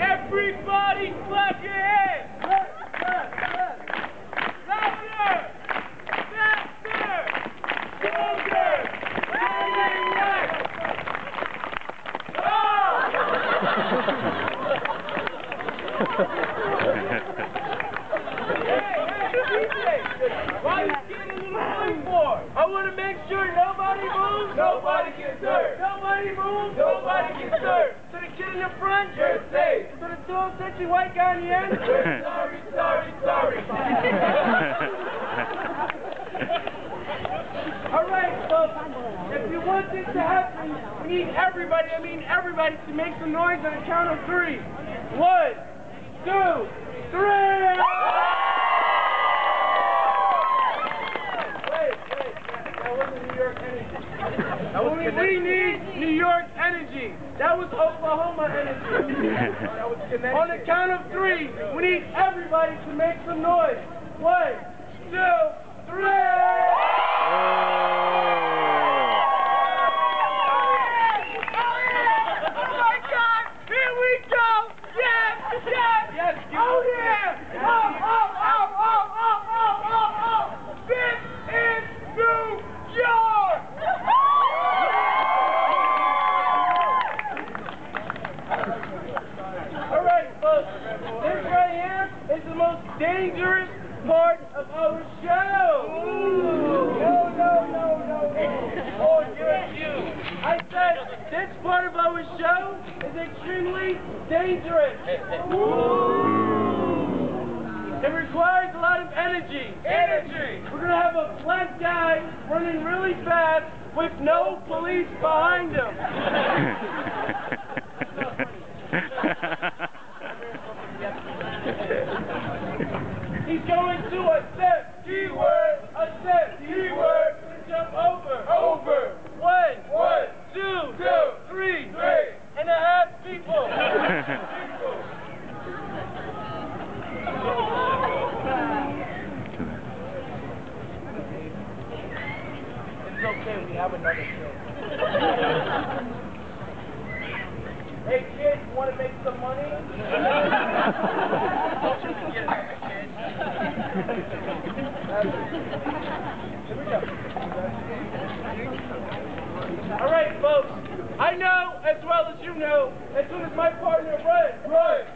Everybody clap your hands! Louder! Faster! Stronger! Turning left! Why you getting in the way for? I want to make sure moves. Nobody gets hurt. Nobody moves. Nobody gets hurt. To the kid in the front, you're safe. To the tall, sexy white guy in the end, sorry, sorry, sorry. All right, folks. If you want this to happen, we need everybody, I mean everybody, to make some noise on the count of three. One, two, three! Wait, wait, that wasn't New York energy. That was we need New York energy. That was Oklahoma energy. That was On the count of three, we need everybody to make some noise. One, two, three! Oh my God! Here we go! Yes! Yes! Yes, you- Oh yeah! Oh, oh, oh, oh, oh, oh, oh, oh! This is New York! All right, folks. This right here is the most dangerous part of our show. No, no, no, no, no. Oh, you're you. I said this part of our show is extremely dangerous. It requires a lot of energy. Energy. We're gonna have a black guy running really fast with no police behind him. going to accept keyword, accept keyword, and jump over, over. One, one, two, two, three, three, and a half people. It's okay, we have another show. Hey kid, you want to make some money? All right, folks. I know, as well as you know, as soon as my partner runs, runs.